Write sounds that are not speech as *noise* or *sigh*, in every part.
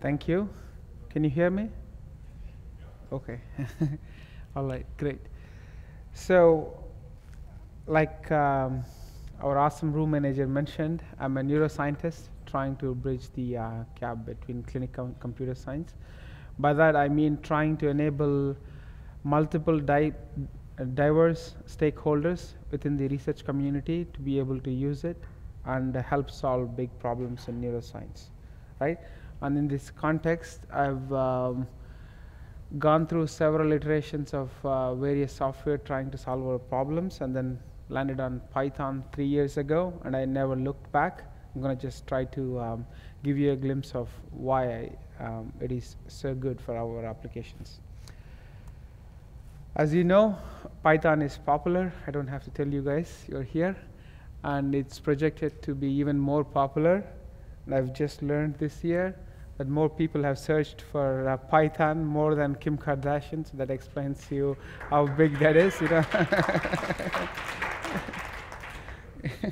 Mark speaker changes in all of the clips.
Speaker 1: Thank you. Can you hear me? Okay. *laughs* All right, great. So, like um, our awesome room manager mentioned, I'm a neuroscientist trying to bridge the uh, gap between clinical computer science. By that, I mean trying to enable multiple di- diverse stakeholders within the research community to be able to use it and help solve big problems in neuroscience, right? And in this context, I've um, gone through several iterations of uh, various software trying to solve our problems and then landed on Python three years ago and I never looked back. I'm going to just try to um, give you a glimpse of why I, um, it is so good for our applications. As you know, Python is popular. I don't have to tell you guys, you're here. And it's projected to be even more popular. And I've just learned this year that more people have searched for uh, Python more than Kim Kardashian. So that explains to you how big that is, you know. *laughs*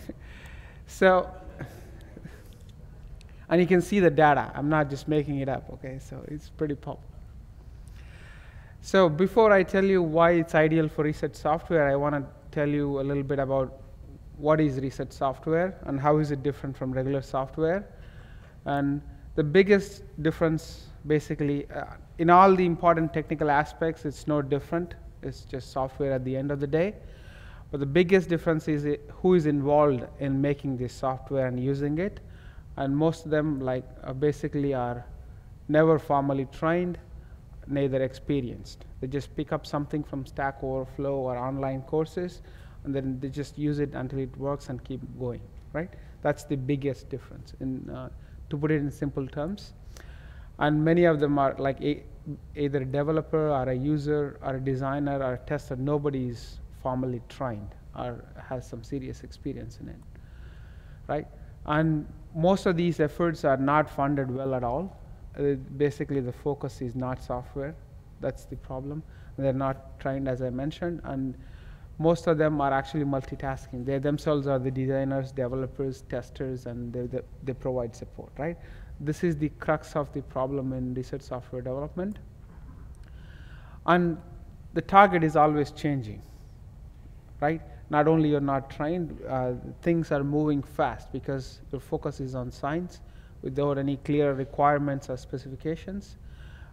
Speaker 1: so, and you can see the data. I'm not just making it up, okay? So it's pretty popular. So before I tell you why it's ideal for research software, I want to tell you a little bit about what is research software and how is it different from regular software. And the biggest difference, basically, uh, in all the important technical aspects, it's no different. It's just software at the end of the day. But the biggest difference is who is involved in making this software and using it. And most of them, like, uh, basically are never formally trained, neither experienced. They just pick up something from Stack Overflow or online courses, and then they just use it until it works and keep going. Right? That's the biggest difference. In uh, to put it in simple terms. And many of them are like a, either a developer or a user or a designer or a tester. Nobody is formally trained or has some serious experience in it, right? And most of these efforts are not funded well at all. Uh, basically, the focus is not software. That's the problem. They're not trained, as I mentioned, and most of them are actually multitasking. They themselves are the designers, developers, testers, and they, they, they, provide support, right? This is the crux of the problem in research software development. And the target is always changing, right? Not only you're not trained, uh, things are moving fast because your focus is on science without any clear requirements or specifications.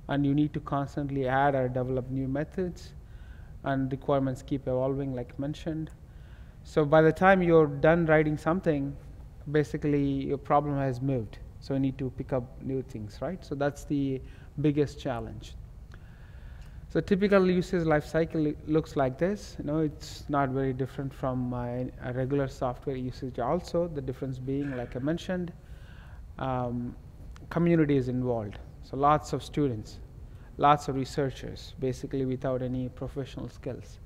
Speaker 1: And you need to constantly add or develop new methods and requirements keep evolving like mentioned. So by the time you're done writing something, basically your problem has moved. So you need to pick up new things, right? So that's the biggest challenge. So typical usage life cycle looks like this. You know, it's not very different from uh, a regular software usage also. The difference being, like I mentioned, um, community is involved. So lots of students, lots of researchers, basically without any professional skills.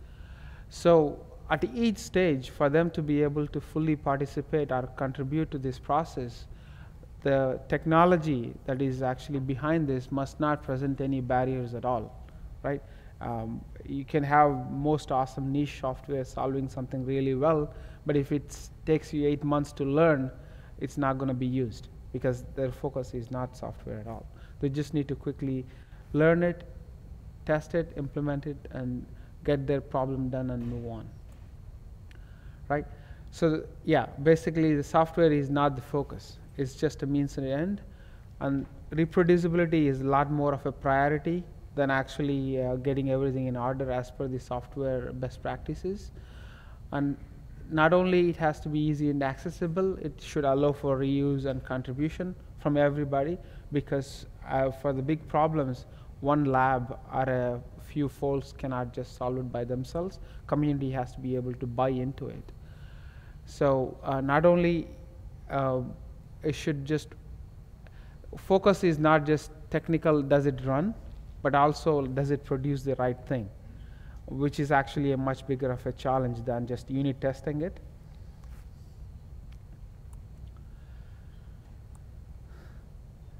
Speaker 1: So at each stage, for them to be able to fully participate or contribute to this process, the technology that is actually behind this must not present any barriers at all, right? Um, you can have most awesome niche software solving something really well, but if it takes you eight months to learn, it's not going to be used because their focus is not software at all. They just need to quickly learn it, test it, implement it, and get their problem done and move on. Right? So, yeah, basically the software is not the focus, it's just a means and an end. And reproducibility is a lot more of a priority than actually uh, getting everything in order as per the software best practices. And not only it has to be easy and accessible, it should allow for reuse and contribution from everybody because uh, for the big problems, one lab or a few folks cannot just solve it by themselves. Community has to be able to buy into it. So uh, not only uh, it should just focus is not just technical does it run, but also does it produce the right thing, which is actually a much bigger of a challenge than just unit testing it.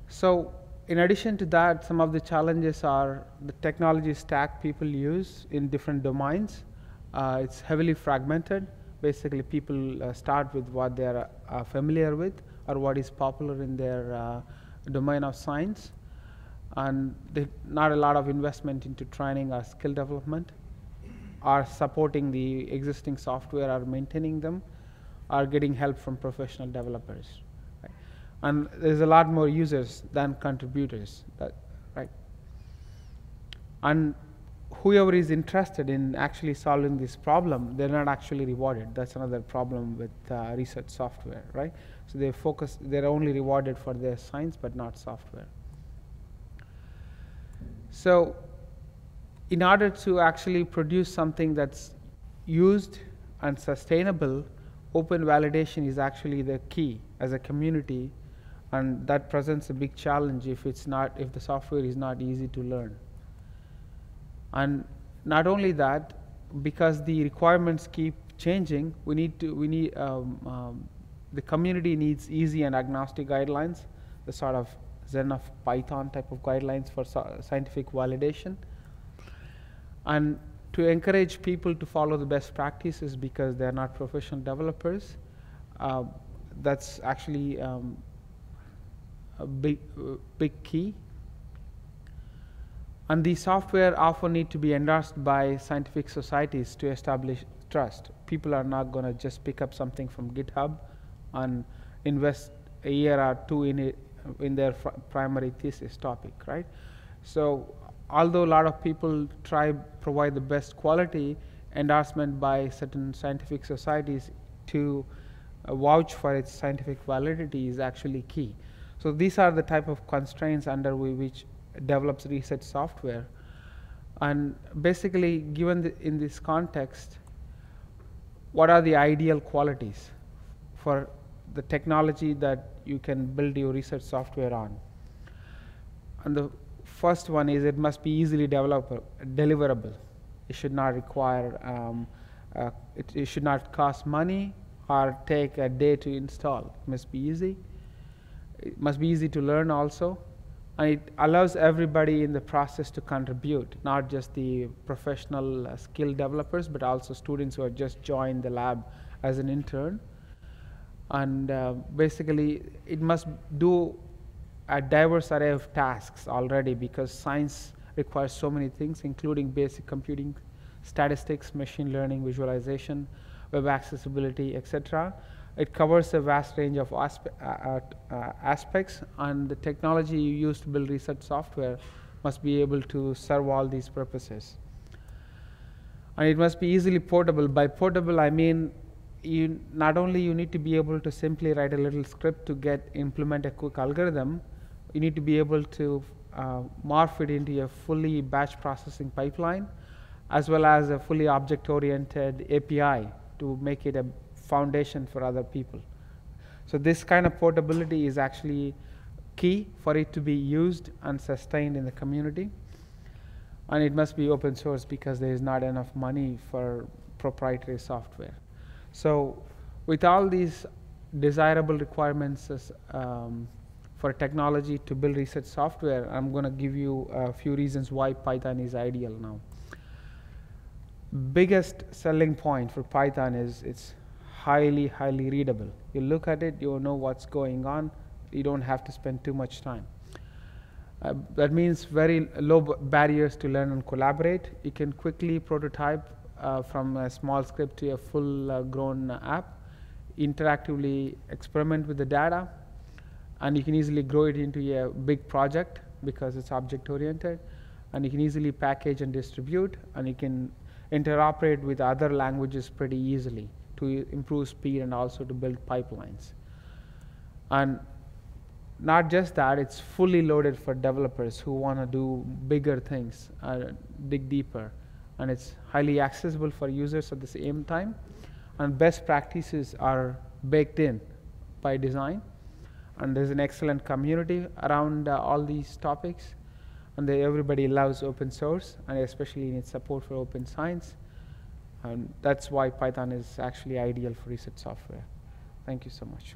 Speaker 1: So in addition to that, some of the challenges are the technology stack people use in different domains. Uh, it's heavily fragmented. Basically, people uh, start with what they're uh, familiar with or what is popular in their uh, domain of science. and not a lot of investment into training or skill development or supporting the existing software or maintaining them or getting help from professional developers? And there's a lot more users than contributors that right and whoever is interested in actually solving this problem, they're not actually rewarded. That's another problem with uh, research software, right? So they focus, they're only rewarded for their science, but not software. So in order to actually produce something that's used and sustainable, open validation is actually the key as a community, and that presents a big challenge if it's not, if the software is not easy to learn. And not only that, because the requirements keep changing, we need to, we need, um, um, the community needs easy and agnostic guidelines, the sort of Zen of Python type of guidelines for scientific validation. And to encourage people to follow the best practices because they're not professional developers, uh, that's actually um, big, big key and the software often need to be endorsed by scientific societies to establish trust. People are not going to just pick up something from GitHub and invest a year or two in it in their primary thesis topic, right? So although a lot of people try provide the best quality, endorsement by certain scientific societies to uh, vouch for its scientific validity is actually key. So these are the type of constraints under which develops research software. And basically, given the, in this context, what are the ideal qualities for the technology that you can build your research software on? And the first one is it must be easily deliverable. It should not require, um, uh, it, it should not cost money or take a day to install. It must be easy. It must be easy to learn also and it allows everybody in the process to contribute, not just the professional uh, skill developers, but also students who have just joined the lab as an intern. And uh, basically, it must do a diverse array of tasks already because science requires so many things, including basic computing, statistics, machine learning, visualization, web accessibility, etc it covers a vast range of aspe uh, uh, aspects, and the technology you use to build research software must be able to serve all these purposes. And it must be easily portable. By portable, I mean you not only you need to be able to simply write a little script to get implement a quick algorithm, you need to be able to uh, morph it into a fully batch processing pipeline, as well as a fully object-oriented API to make it a foundation for other people. So this kind of portability is actually key for it to be used and sustained in the community. And it must be open source because there is not enough money for proprietary software. So with all these desirable requirements as, um, for technology to build research software, I'm going to give you a few reasons why Python is ideal now. Biggest selling point for Python is its highly, highly readable. You look at it, you know what's going on, you don't have to spend too much time. Uh, that means very low barriers to learn and collaborate. You can quickly prototype uh, from a small script to a full uh, grown app, interactively experiment with the data, and you can easily grow it into a big project because it's object oriented, and you can easily package and distribute, and you can interoperate with other languages pretty easily to improve speed and also to build pipelines. And not just that, it's fully loaded for developers who want to do bigger things, uh, dig deeper. And it's highly accessible for users at the same time. And best practices are baked in by design. And there's an excellent community around uh, all these topics. And they, everybody loves open source, and especially in its support for open science. And that's why Python is actually ideal for research software. Thank you so much.